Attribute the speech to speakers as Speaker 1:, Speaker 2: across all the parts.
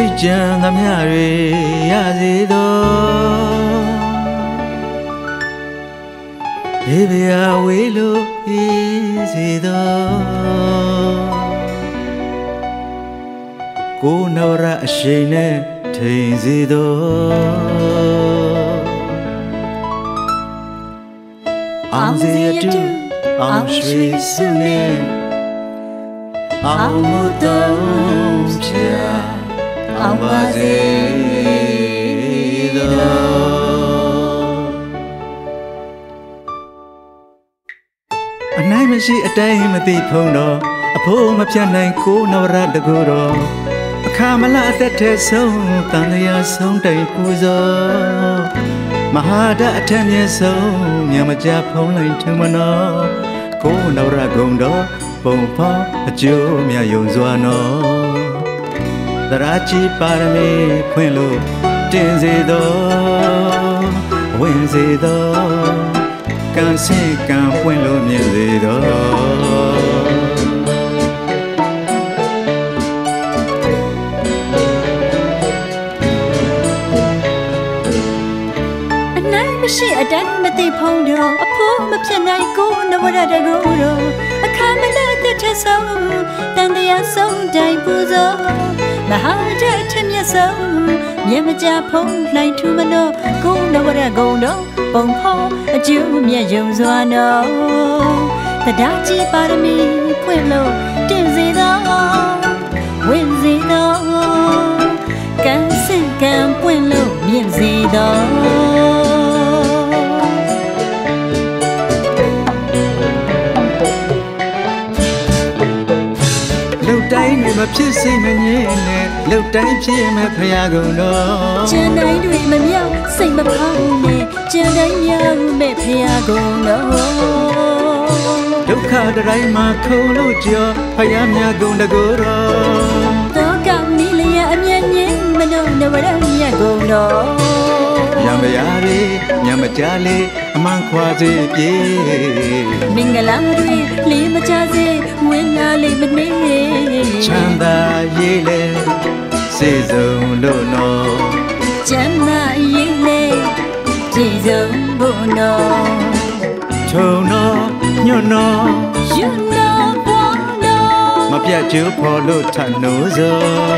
Speaker 1: စိတ်ကြံသမျှတွေရစေသောဘေးဗျာဝေးလို့ဤစေသောကိုနဝရအရှိန်နဲ့ထိန်စေသောအောင်စေအတူအောင်ရွှေစုနဲ့အောင်မတော်ချာ အောင်ပါစေသောအနိုင်မရှိအတိုင်းမသိဖုံတော့အဖိုးမပြတ်နိုင်ကိုနဝရတကူတော်အခါမလအသက်ထဲဆုံးတန်လျာဆုံးတိုင်ပူဇော်မဟာဒအထက်မြတ်ဆုံးမြမကြဖုံးလိုက်ထမနောကိုနဝရဂုံတော်ပုံဖော်အကျိုးမြယုံစွာနော သရာချီပါရမီဖွင့်လို့တင်စေသောဝင်စေသောကံစင်ကံပွင့်လို့မြင်စေသော
Speaker 2: အနိုင်မရှိအတိုင်းမသိဖုံးတော့အဖိုးမဖြစ်နိုင်ကိုနဝရတကူတော့အခါမလက်တဲ့ထဆုံးတန်တရားဆုံးတိုင်ပူဇော် မဟာတဲ့ထမျက်ဆုံးမြင်မကြဖုံးလိုက်ထူမလို့ကိုနဝရကုံတော့ပုံဖော်အကျိုးမြတ်ယုံစွာနော်တရားကြည်ပါရမီဖွင့်လို့တင်စေသောဝင်စေသောကံစင်ကံပွင့်လို့မြင်စေသော
Speaker 1: ဖြစ်စိတ်မငြင်းနဲ့လှုပ်တိုင်းဖြစ်မဲ့ဖရာကုန်တော်
Speaker 2: ကျန်တိုင်းတွေမမြောက်စိတ်မဖောင်းနဲ့ကျန်တိုင်းများမဲ့ဖရာကုန်တော့
Speaker 1: ဒုက္ခတတိုင်းမှာခုံလို့ကြောဖရာမြတ်ကုန်တကူတော်
Speaker 2: တော့ကမီလျာအမျက်ငင်းမနှုတ်နဝရမြတ်ကုန်တော့
Speaker 1: ညံမရလေညံမကြလေအမှန်ခွာစေပြေ
Speaker 2: မင်္ဂလာတွေလေးမချစေဝင်လာလိမ့်မနေ
Speaker 1: ချမ်းသာရေးလေစေစုံလို့နော်
Speaker 2: ကျမ်းမာရေးလေကြည်စုံဖို့နော်
Speaker 1: ထုံနော်ညွတ်နော်
Speaker 2: ယူနော်ဘောနော်
Speaker 1: မပြတ်ကျိုးဖော်လို့ထနိုးစော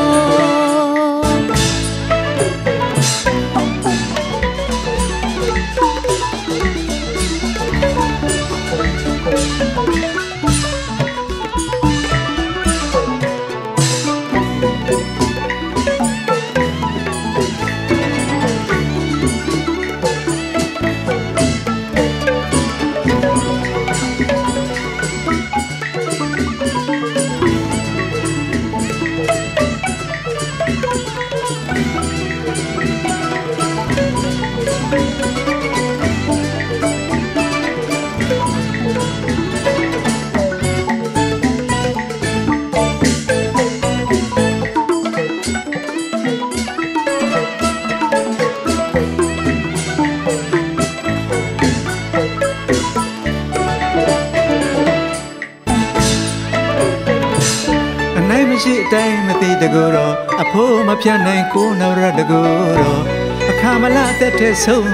Speaker 2: တို
Speaker 1: င်းမသိတကူတော့အဖိုးမပြတ်နိုင်ကိုနဝရတကူတော့အခါမလအသက်ထဲဆုံး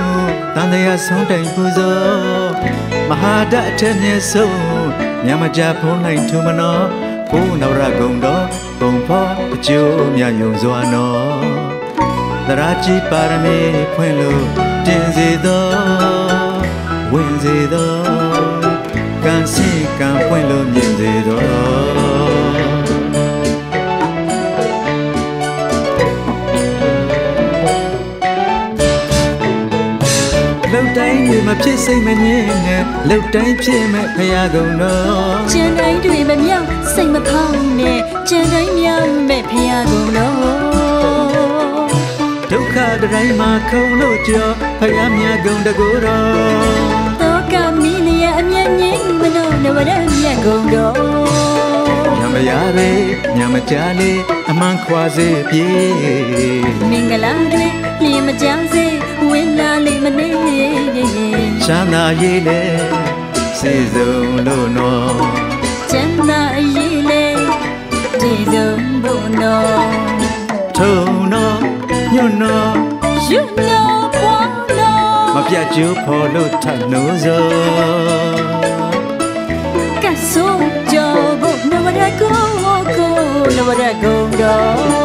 Speaker 1: တန်တရားဆုံးတိုင်ပူဇော်မဟာဒအထက်မြတ်ဆုံးမြမကြဖုံးနိုင်ထုမနောကိုနဝရဂုံတော်ပုံဖော်အကျိုးမြယုံစွာနော်သရာကြည်ပါရမီဖွင့်လို့တင်စေသော လှုပ်တိုင်းတွေမဖြစ်စိတ်မငြင်းနဲ့လှုပ်တိုင်းဖြစ်မဲ့ဖရာကုန်တော်
Speaker 2: ကျန်တိုင်းတွေမမြောက်စိတ်မဖောင်းနဲ့ကျန်တိုင်းများမဲ့ဖရာကုန်တော့
Speaker 1: ဒုက္ခတတိုင်းမှာခုံလို့ကြောဖရာမြတ်ကုန်တကူတော်
Speaker 2: တော့ကမီလျာအမျက်ငင်းမလို့နဝရမြတ်ကုန်တော့
Speaker 1: ညမရပဲညမကြလေအမှန်ခွာစေပြေ
Speaker 2: မင်္ဂလာတွေ လျင်မကြစေဝင်လာလိမ့်မနေ
Speaker 1: ချမ်းသာရေးလေစီစုံလို့နော်
Speaker 2: ကျမ်းသာအရေးလေကျေစုံဖို့နော်
Speaker 1: ထုံနော်ညွတ်နော်
Speaker 2: ယူနော်ဘွားနော်
Speaker 1: မပြတ်ကျိုးဖော်လို့ထနှိုးစော
Speaker 2: ကဆိုကြောဘုနဝရကိုကိုနဝရကိုတော့